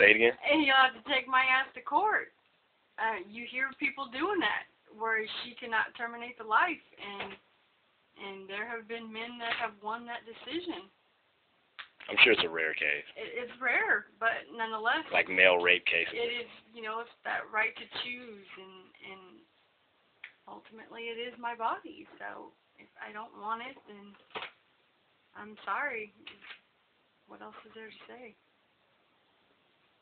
Say it again. and you'll have to take my ass to court. Uh, you hear people doing that where she cannot terminate the life, and and there have been men that have won that decision. I'm sure it's a rare case, It, it's rare, but nonetheless, like male rape cases. it is you know it's that right to choose, and and ultimately it is my body. So if I don't want it, then I'm sorry. What else is there to say?